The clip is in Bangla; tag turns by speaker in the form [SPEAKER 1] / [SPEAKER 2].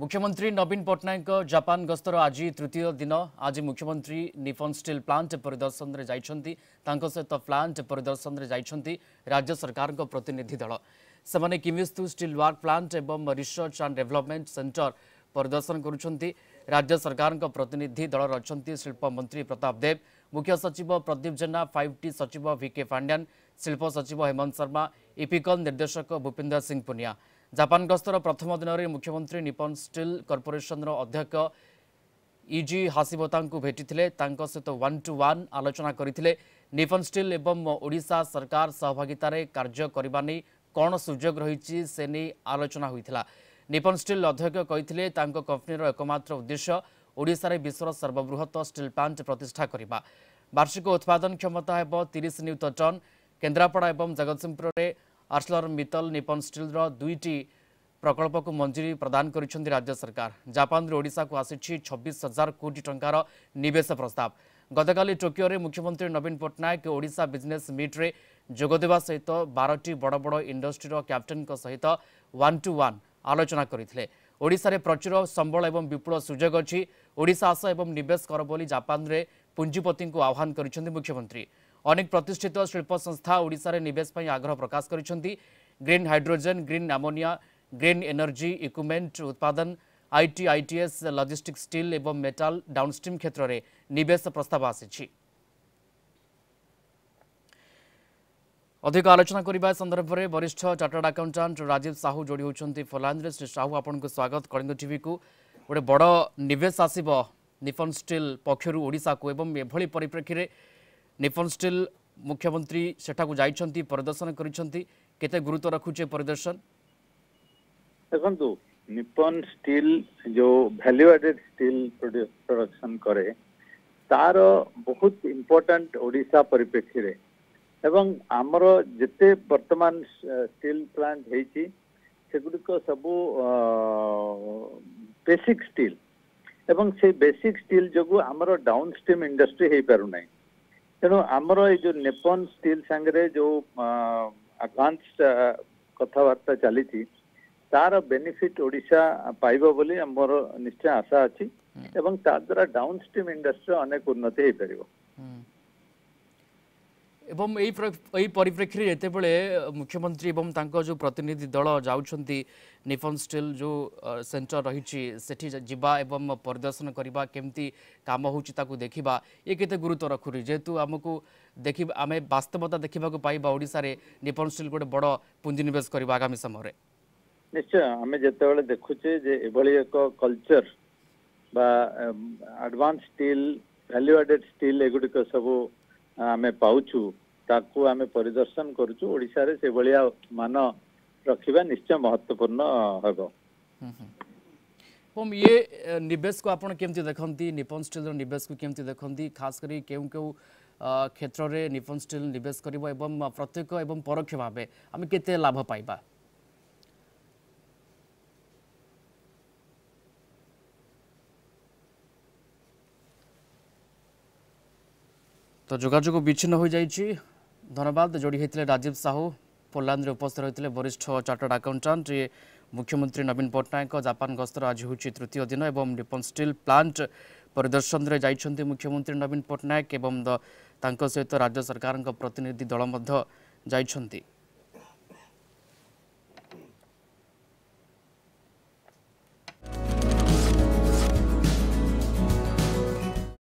[SPEAKER 1] মুখ্যমন্ত্রী নবীন পট্টনাক জাপান গস্তর আজ তৃতীয় দিন আজ মুখ্যমন্ত্রী নিফন স্টিল প্লান্ট পরিদর্শনের যাই সহিত প্লান্ট পরিদর্শনের যাই রাজ্য সরকার প্রতিনিধি দল সে কিমিস্তু স্টিল ওয়ার্ক প্লান্ট এবং রিসর্চ আন্ড ডেভেলপমেন্ট সেন্টর পরিদর্শন করছেন রাজ্য সরকার প্রতিনিধি দল অনেক শিল্পমন্ত্রী প্রতাপ দেব মুখ্য সচিব প্রদীপ জেনা ফাইভ টি সচিব ভিকে পাণ্ডিয়ান শিল্প সচিব হেমন্ত শর্মা ইপিকল নির্দেশক ভূপেন্দ্র সিং পুনিয়া ଜାପାନ ଗସ୍ତର ପ୍ରଥମ ଦିନରେ ମୁଖ୍ୟମନ୍ତ୍ରୀ ନିପନ୍ ଷ୍ଟିଲ୍ କର୍ପୋରେସନର ଅଧ୍ୟକ୍ଷ ଇଜି ହାସିବୋତାଙ୍କୁ ଭେଟିଥିଲେ ତାଙ୍କ ସହିତ ୱାନ୍ ଟୁ ୱାନ୍ ଆଲୋଚନା କରିଥିଲେ ନିପନ୍ ଷ୍ଟିଲ୍ ଏବଂ ଓଡ଼ିଶା ସରକାର ସହଭାଗିତାରେ କାର୍ଯ୍ୟ କରିବା ନେଇ କ'ଣ ସୁଯୋଗ ରହିଛି ସେ ନେଇ ଆଲୋଚନା ହୋଇଥିଲା ନିପନ୍ ଷ୍ଟିଲ୍ ଅଧ୍ୟକ୍ଷ କହିଥିଲେ ତାଙ୍କ କମ୍ପାନୀର ଏକମାତ୍ର ଉଦ୍ଦେଶ୍ୟ ଓଡ଼ିଶାରେ ବିଶ୍ୱର ସର୍ବବୃହତ ଷ୍ଟିଲ୍ ପ୍ଲାଣ୍ଟ ପ୍ରତିଷ୍ଠା କରିବା ବାର୍ଷିକ ଉତ୍ପାଦନ କ୍ଷମତା ହେବ ତିରିଶ ନିୟୁତ ଟନ୍ କେନ୍ଦ୍ରାପଡ଼ା ଏବଂ ଜଗତସିଂହପୁରରେ আর্সলর মিতল নিপন স্টিলর দুইটি প্রকল্পকু মঞ্জুরি প্রদান করেছেন রাজ্য সরকার জাপানর ওড়শাকু আসিছি ছবিশ হাজার কোটি টঙ্কার নিবেশ প্রস্তাব গতকালি টোকিওরে মুখ্যমন্ত্রী নবীন পট্টনাক ওড়শা বিজনেস মিট্রে দেওয়া সহ বারটি বড় বড় ইন্ডস্ট্রির ক্যাপ্টেন সহ ওয়ান টু ওয়ান আলোচনা করে ওড়শার প্রচুর সম্বল এবং বিপুল সুযোগ অছি ওড়শা আস এবং নিবেশ কর বলে জাপানের পুঞ্জিপতি আহ্বান করেছেন মুখ্যমন্ত্রী অনেক প্রতিষ্ঠিত শিল্প সংস্থা ওড়িশার নিবেশ আগ্রহ প্রকাশ করেছেন green hydrogen green ammonia green energy equipment উৎপাদন আইটি আইটিএস লজিষ্টিক স্টিল এবং মেটাল ডাউনস্ট্রিম ক্ষেত্রে নিবেশ প্রস্তাব আসিছে অধিক আলোচনা করা সন্দর্ভে বরিষ্ঠ চার্টার্ড আকাউন্টাট রাজীব সাহু যোড়ি হচ্ছেন ফোলাঞ্জলি শ্রী সাহু আপনার স্বাগত কলিঙ্গ টিভি কু গোটে বড় নিবেশ আসব নিফন স্টিল পক্ষ ওড়শা এবং এভাবে পরিপ্রেক্ষী নিপন ଷ୍ଟିଲ୍ ମୁଖ୍ୟମନ୍ତ୍ରୀ ସେଠାକୁ ଯାଇଛନ୍ତି ପରିଦର୍ଶନ କରିଛନ୍ତି କେତେ ଗୁରୁତ୍ୱ ରଖୁଛି ପରିଦର୍ଶନ
[SPEAKER 2] ଦେଖନ୍ତୁ ନିପନ ଷ୍ଟିଲ୍ ଯୋଉ ଭ୍ୟାଲ୍ୟୁ ଆଡେଡ୍ ଷ୍ଟିଲ୍ ପ୍ରଡକ୍ସନ୍ କରେ ତାର ବହୁତ ଇମ୍ପୋର୍ଟାଣ୍ଟ ଓଡ଼ିଶା ପରିପ୍ରେକ୍ଷୀରେ ଏବଂ ଆମର ଯେତେ ବର୍ତ୍ତମାନ ଷ୍ଟିଲ୍ ପ୍ଲାଣ୍ଟ ହେଇଛି ସେଗୁଡ଼ିକ ସବୁ ବେସିକ୍ ଷ୍ଟିଲ୍ ଏବଂ ସେଇ ବେସିକ୍ ଷ୍ଟିଲ୍ ଯୋଗୁଁ ଆମର ଡାଉନ୍ ଷ୍ଟ୍ରିମ୍ ଇଣ୍ଡଷ୍ଟ୍ରି ହେଇପାରୁନାହିଁ ତେଣୁ ଆମର ଏଇ ଯୋଉ ନେପନ୍ ଷ୍ଟିଲ୍ ସାଙ୍ଗରେ ଯୋଉ ଆଡଭାନ୍ସ କଥାବାର୍ତ୍ତା ଚାଲିଛି ତାର ବେନିଫିଟ ଓଡ଼ିଶା ପାଇବ ବୋଲି ଆମର ନିଶ୍ଚୟ ଆଶା ଅଛି ଏବଂ ତା ଦ୍ଵାରା ଡାଉନ୍ ଷ୍ଟ୍ରିମ୍ ଇଣ୍ଡଷ୍ଟ୍ରିର ଅନେକ ଉନ୍ନତି ହେଇପାରିବ
[SPEAKER 1] এবং এই এই পরিপ্রেক্ষীরে যেতবে মুখ্যমন্ত্রী এবং তাঙ্ক যে প্রতিনিধি দল যাচ্ছেন নিফন স্টিল যে সেন্টর রয়েছে সেটি যা এবং পরিদর্শন করা কেমতি কাম হচ্ছে তাকে দেখা ইয়ে কেতে গুরুত্ব রাখুনি যেহেতু আমি দেখি আমি বাস্তবতা দেখা পাইবা ওড়শার নিফন স্টিল গোটে বড় পুঞ্জিনিবেশ করা আগামী সময়ের
[SPEAKER 2] নিশ্চয় আমি যেতবে দেখুছে যে এভাবে এক কলচর বা advance steel value added steel এগুড়িক সবু ଆମେ ପାଉଛୁ ତାକୁ ଆମେ ପରିଦର୍ଶନ କରୁଛୁ ଓଡ଼ିଶାରେ ସେଭଳିଆ ମାନ ରଖିବା ନିଶ୍ଚୟ ମହତ୍ଵପୂର୍ଣ୍ଣ ହେବ
[SPEAKER 1] ଏବଂ ଇଏ ନିବେଶକୁ ଆପଣ କେମିତି ଦେଖନ୍ତି ନିପନ ଷ୍ଟିଲ୍ର ନିବେଶକୁ କେମିତି ଦେଖନ୍ତି ଖାସ କରି କେଉଁ କେଉଁ କ୍ଷେତ୍ରରେ ନିପନ ଷ୍ଟିଲ୍ ନିବେଶ କରିବ ଏବଂ ପ୍ରତ୍ୟକ୍ଷ ଏବଂ ପରୋକ୍ଷ ଭାବେ ଆମେ କେତେ ଲାଭ ପାଇବା তো যোগাযোগ বিচ্ছিন্ন হয়ে যাই ধন্যবাদ যোড়ি হয়েছিল রাজীব সাহু পোলাণ্ডে উপস্থিত রয়েছে বরিষ্ঠ চার্টার্ড আকাউন্টাট মুখ্যমন্ত্রী নবীন পট্টনাক জাপান গস্তর আজ হচ্ছে তৃতীয় দিন এবং নিপন স্টিল প্লান্ট পরিদর্শনের যাই মুখ্যমন্ত্রী নবীন পট্টনাক এবং তাঁর সহ রাজ্য সরকার প্রতিনিধি দল যাই